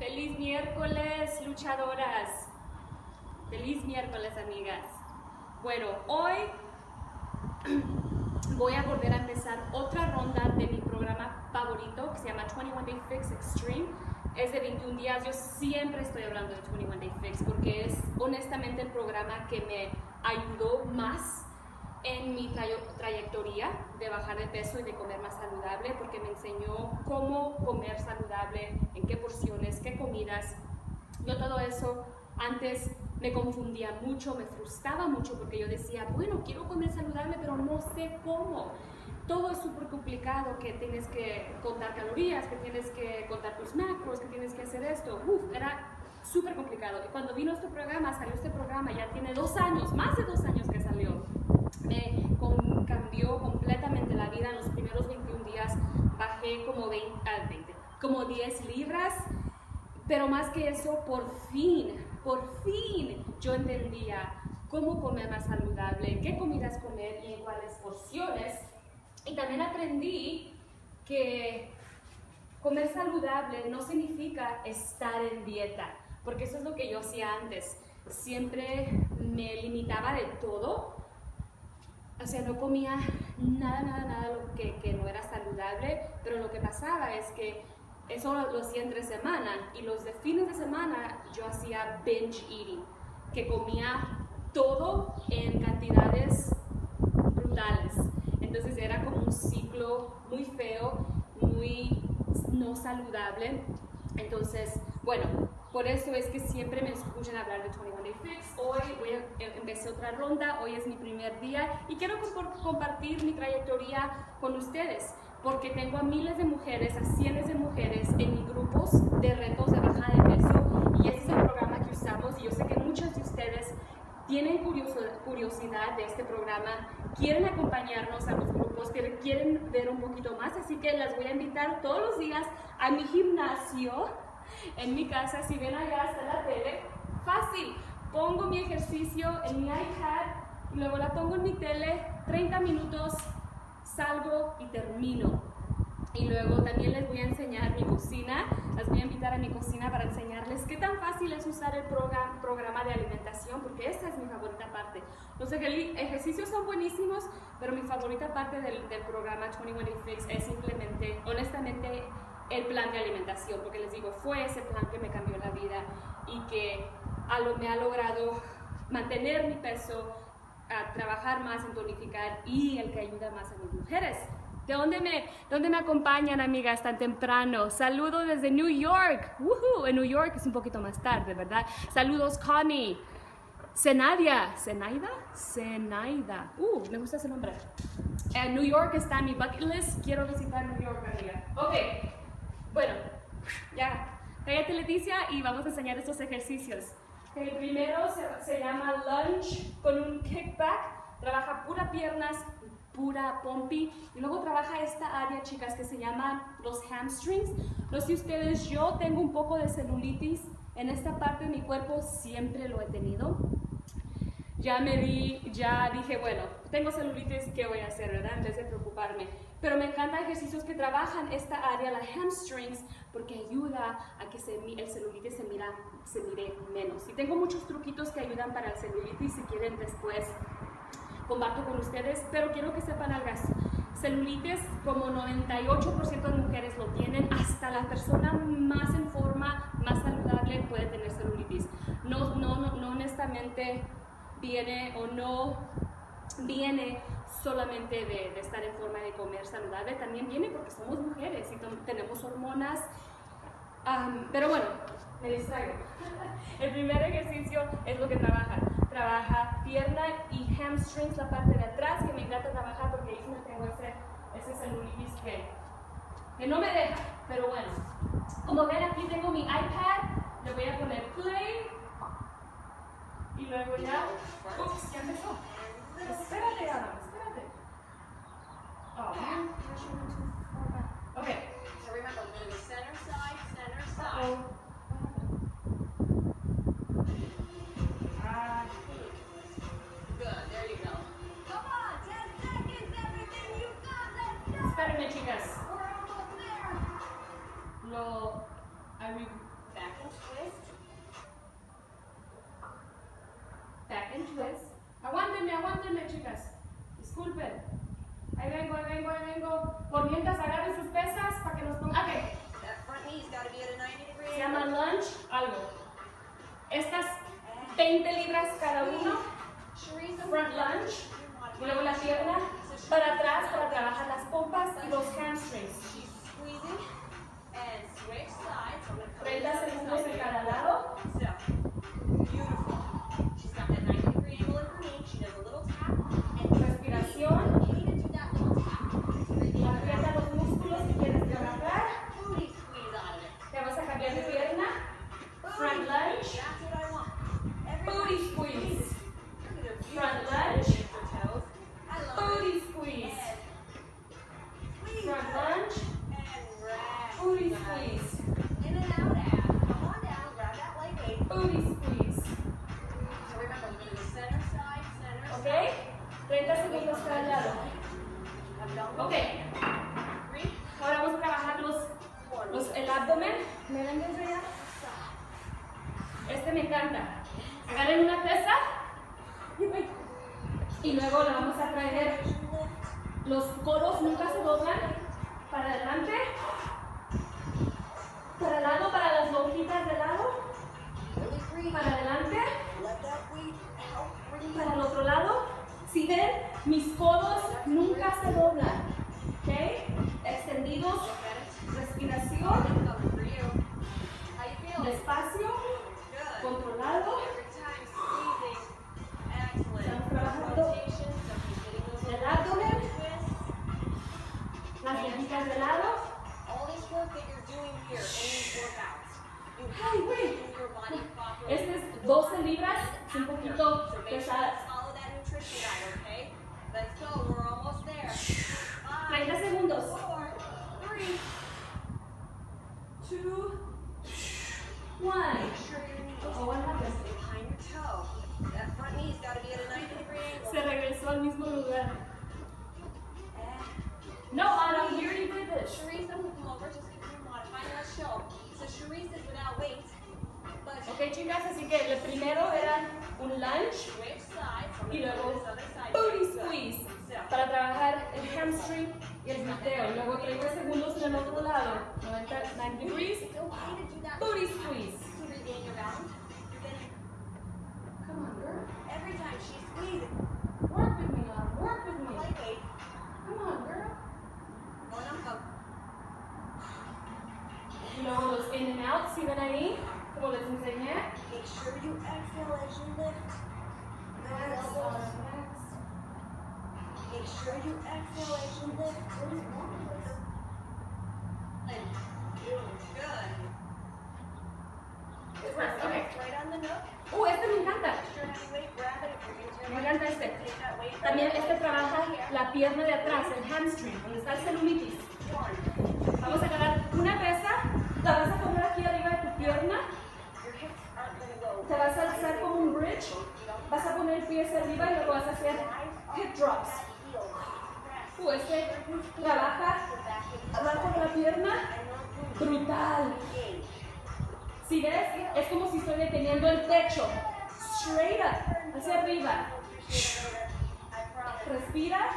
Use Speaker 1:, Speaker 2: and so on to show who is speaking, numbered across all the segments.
Speaker 1: Feliz miércoles, luchadoras. Feliz miércoles, amigas. Bueno, hoy voy a volver a empezar otra ronda de mi programa favorito que se llama 21 Day Fix Extreme. Es de 21 días. Yo siempre estoy hablando de 21 Day Fix porque es honestamente el programa que me ayudó más en mi trayectoria de bajar de peso y de comer más saludable, porque me enseñó cómo comer saludable, en qué porciones, qué comidas. Yo todo eso antes me confundía mucho, me frustraba mucho porque yo decía, bueno, quiero comer saludable, pero no sé cómo. Todo es súper complicado, que tienes que contar calorías, que tienes que contar tus macros, que tienes que hacer esto. Uf, era súper complicado. Y cuando vino este programa, salió este programa, ya tiene dos años, más de dos años que salió me cambió completamente la vida. En los primeros 21 días bajé como, 20, como 10 libras, pero más que eso, por fin, por fin yo entendía cómo comer más saludable, qué comidas comer y en cuáles porciones. Y también aprendí que comer saludable no significa estar en dieta, porque eso es lo que yo hacía antes. Siempre me limitaba de todo o sea, no comía nada, nada, nada lo que, que, no era saludable, pero lo que pasaba es que eso lo, hacía entre semana y los de fines de semana yo hacía binge eating, que comía todo en cantidades brutales. Entonces era como un ciclo muy feo, muy no saludable. Entonces, bueno, por eso es que siempre me escuchan hablar de 21 Day Fix. Hoy em, empecé otra ronda, hoy es mi primer día y quiero compartir mi trayectoria con ustedes porque tengo a miles de mujeres, a cientos de mujeres en mis grupos de retos de bajada de peso y ese es el programa que usamos y yo sé que muchos de ustedes tienen curiosidad de este programa, quieren acompañarnos a los grupos, quieren ver un poquito más, así que las voy a invitar todos los días a mi gimnasio en mi casa, si ven allá está la tele, fácil, pongo mi ejercicio en mi iPad y luego la pongo en mi tele, 30 minutos, salgo y termino. Y luego también les voy a enseñar mi cocina, las voy a invitar a mi cocina para enseñarles qué tan fácil es usar el programa, de alimentación, porque esta es mi favorita parte. Los ejercicios son buenísimos, pero mi favorita parte del, del programa 21 Day Fix es simplemente, honestamente, el plan de alimentación, porque les digo, fue ese plan que me cambió la vida y que me ha logrado mantener mi peso, a trabajar más en tonificar y el que ayuda más a mis mujeres. ¿De dónde me, dónde me acompañan, amigas, tan temprano? Saludos desde New York. En New York es un poquito más tarde, ¿verdad? Saludos, Connie. Senadia. ¿Senaida? Senaida. Uh, me gusta ese nombre. En New York está mi bucket list. Quiero visitar New York, amiga. Ok. Bueno, ya, cállate Leticia y vamos a enseñar estos ejercicios. El primero se, llama lunge con un kickback, trabaja pura piernas, pura pompi y luego trabaja esta área, chicas, que se llama los hamstrings. No sé ustedes, yo tengo un poco de celulitis en esta parte de mi cuerpo, siempre lo he tenido. Ya me di, ya dije, bueno, tengo celulitis, ¿qué voy a hacer, verdad? En vez de preocuparme. Pero me encantan ejercicios que trabajan esta área, la hamstrings, porque ayuda a que se, el celulitis se, mira, se mire menos. Y tengo muchos truquitos que ayudan para el celulitis, si quieren después comparto con ustedes, pero quiero que sepan algo. Celulitis, como 98% de mujeres lo tienen, hasta la persona más en forma, más saludable puede tener celulitis. No, no, no, no honestamente viene o no viene solamente de, estar en forma de comer saludable, también viene porque somos mujeres y tenemos hormonas. pero bueno, me distraigo. El primer ejercicio es lo que trabaja. Trabaja pierna y hamstrings, la parte de atrás, que me encanta trabajar porque ahí sí tengo ese, ese celulitis que, que no me deja. Pero bueno, como ven aquí tengo mi iPad, le voy a poner play y luego ya, ups, ya empezó. Espérate, Adam, espérate. Oh, man. Okay.
Speaker 2: So remember, center side, center side.
Speaker 1: Uh-oh. Ah, Estas 20 libras cada uno. Front lunge. Y luego la pierna para atrás para trabajar las pompas y los hamstrings.
Speaker 2: She's squeezing and switch sides. I'm gonna come
Speaker 1: 30
Speaker 2: to the other
Speaker 1: segundos en cada lado. Los, el abdomen. ¿Me desde allá? Este me encanta. Agarren una pesa. Y luego le vamos a traer los codos nunca se doblan. Para adelante. Para el lado, para las lonjitas de lado. Para adelante. Para el otro lado. Si ven, mis codos nunca se doblan. ¿Ok? Extendidos. Respiración. Despacio. Controlado. Estamos trabajando el abdomen. Las lonjitas de lado. Ay, güey. Este es 12 libras. Es un poquito
Speaker 2: there.
Speaker 1: 30
Speaker 2: Five,
Speaker 1: segundos. Two. One.
Speaker 2: Make sure your knees
Speaker 1: Oh, what happened?
Speaker 2: stay behind your toe. That front knee's got to be at a 90 degree angle.
Speaker 1: Se regresó al mismo lugar. No, Anna, we already did this.
Speaker 2: Sharice, gonna come over just give you a modify show. So Sharice is without weight, but
Speaker 1: Ok, chicas, así que el primero era un lunge. Y luego
Speaker 2: to this other side.
Speaker 1: booty squeeze para trabajar el hamstring y el glúteo. Y luego 30 segundos en el otro lado. 90, 90 degrees.
Speaker 2: it's okay to do that.
Speaker 1: Booty squeeze.
Speaker 2: To regain your balance. You're gonna,
Speaker 1: Come on, girl.
Speaker 2: every time she squeezes,
Speaker 1: Work with me, Anna. Work with me.
Speaker 2: leg
Speaker 1: Come on, girl.
Speaker 2: one of them.
Speaker 1: Y luego los in and out, ¿sí ven ahí? Como les enseñé.
Speaker 2: Make sure you exhale as you lift. Elbows. Make sure you exhale as you lift.
Speaker 1: Uh, este me encanta. Me encanta este. También este trabaja la pierna de atrás, el hamstring, donde está el celulitis. Vamos a agarrar una pesa, la vas a poner aquí arriba de tu pierna, te vas a alzar como un bridge, vas a poner el pie hacia arriba y luego vas a hacer hip drops. Uh, este trabaja abajo de la pierna, brutal. Si ves, es como si estoy deteniendo el techo. Straight up, hacia arriba. Respira,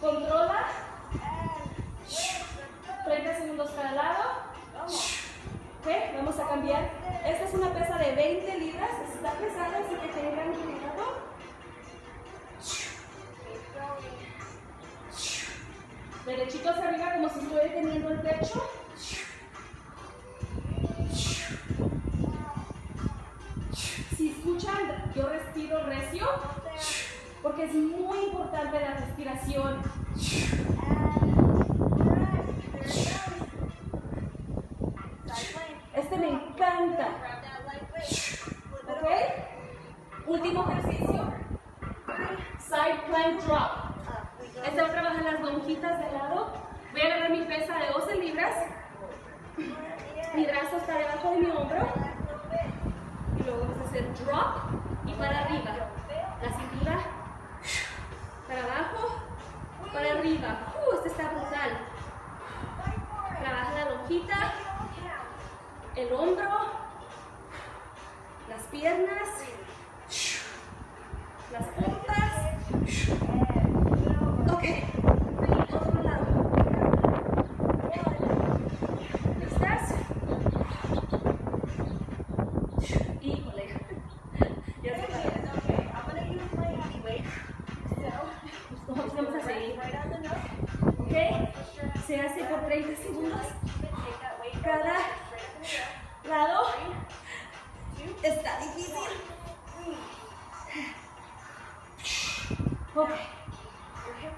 Speaker 1: controla. 30 segundos cada lado. Ok, vamos a cambiar. Esta es una pesa de 20 libras. Está pesada, así que tengan cuidado. Derechito hacia arriba como si estuviera deteniendo el techo. Si escuchan, yo respiro recio, porque es muy importante la respiración. Este me encanta. ¿Ok? Último ejercicio. Side plank drop. Este va a trabajar las lonjitas de lado. Voy a agarrar mi pesa de 12 libras. Mi brazo está debajo de mi hombro. Y luego vamos a hacer drop y para arriba. La cintura para abajo, para arriba. Uh, este está brutal. Trabaja la lonjita. el hombro, las piernas, las puntas. Ok, otro lado. ¿Listas? Híjole. Ya se va.
Speaker 2: Okay, I'm gonna use my heavy weight. So,
Speaker 1: Nosotros vamos a seguir.
Speaker 2: right on the nose.
Speaker 1: ¿Ok? Se hace por 30 segundos.
Speaker 2: Take that weight.
Speaker 1: Cada lado. Está difícil.
Speaker 2: Okay, heel.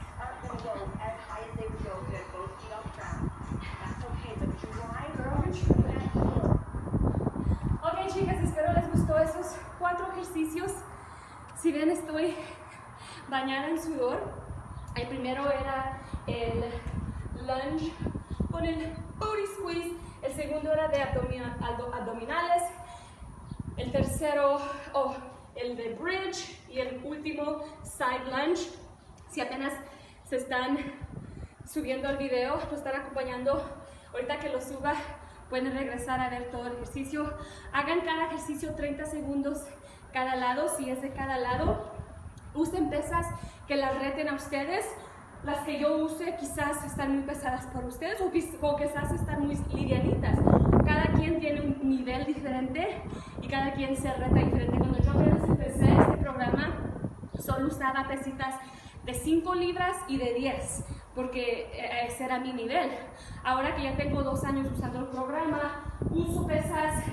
Speaker 1: Ok, chicas, espero les gustó esos cuatro ejercicios. Si ven, estoy bañada en sudor. El primero era el lunge con el booty squeeze. El segundo era de abdomina- abdo- abdominales. El tercero, oh, el de bridge. Y el último, side lunge. Si apenas se están subiendo el video, lo están acompañando. Ahorita que lo suba, pueden regresar a ver todo el ejercicio. Hagan cada ejercicio 30 segundos cada lado, si es de cada lado. Usen pesas que las reten a ustedes. Las que yo use quizás están muy pesadas para ustedes o, o quizás están muy livianitas. Cada quien tiene un nivel diferente y cada quien se reta diferente. Programa, solo usaba pesitas de 5 libras y de 10, porque eh, ese era mi nivel. Ahora que ya tengo dos años usando el programa, uso pesas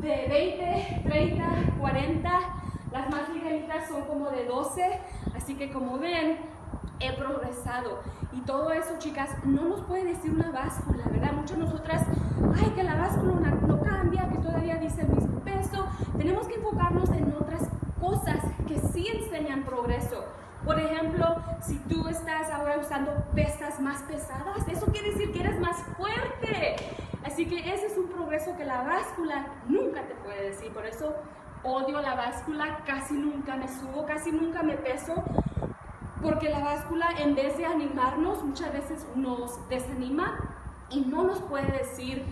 Speaker 1: de 20, 30, 40, las más livianitas son como de 12, así que como ven, he progresado. Y todo eso, chicas, no nos puede decir una báscula, ¿verdad? Muchas nosotras, ay, que la báscula no cambia, que todavía dice el mismo peso. Tenemos que enfocarnos en otras cosas que sí enseñan progreso. Por ejemplo, si tú estás ahora usando pesas más pesadas, eso quiere decir que eres más fuerte. Así que ese es un progreso que la báscula nunca te puede decir. Por eso odio la báscula, casi nunca me subo, casi nunca me peso. Porque la báscula, en vez de animarnos, muchas veces nos desanima y no nos puede decir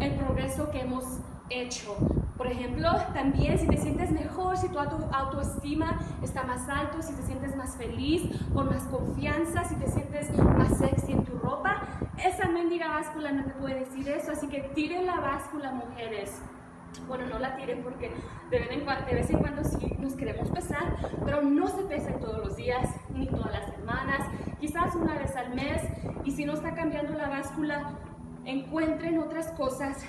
Speaker 1: el progreso que hemos hecho. Por ejemplo, también si te sientes mejor, si tu auto- autoestima está más alto, si te sientes más feliz, con más confianza, si te sientes más sexy en tu ropa, esa mendiga báscula no te puede decir eso. Así que tiren la báscula, mujeres. Bueno, no la tiren porque de vez, en cuando, de vez en cuando sí nos queremos pesar, pero no se pesen todos los días ni todas las semanas, quizás una vez al mes. Y si no está cambiando la báscula, encuentren otras cosas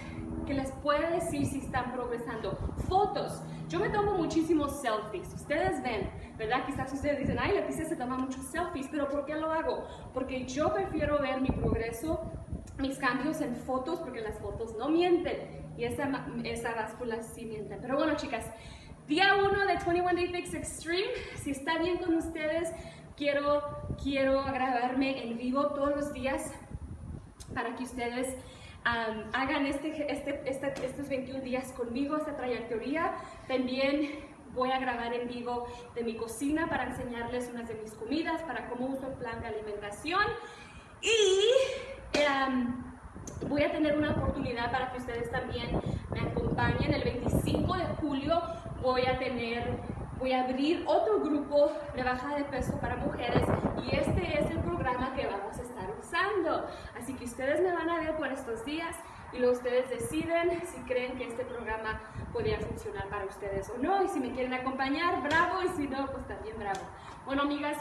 Speaker 1: que les puede decir si están progresando. Fotos. Yo me tomo muchísimos selfies. Ustedes ven, ¿verdad? Quizás ustedes dicen, ay, Leticia se toma muchos selfies, pero ¿por qué lo hago? Porque yo prefiero ver mi progreso mis cambios en fotos porque las fotos no mienten y esa, esa báscula sí miente. Pero bueno, chicas, día 1 de 21 Day Fix Extreme. Si está bien con ustedes, quiero, quiero grabarme en vivo todos los días para que ustedes hagan este, este, este- estos 21 días conmigo, esta trayectoria. También voy a grabar en vivo de mi cocina para enseñarles unas de mis comidas, para cómo uso el plan de alimentación. Y voy a tener una oportunidad para que ustedes también me acompañen. El 25 de julio voy a tener, voy a abrir otro grupo de baja de peso para mujeres y este es el programa que vamos a estar usando. Así que ustedes me van a ver por estos días y luego ustedes deciden si creen que este programa podría funcionar para ustedes o no. Y si me quieren acompañar, bravo, y si no, pues también bravo. Bueno, amigas,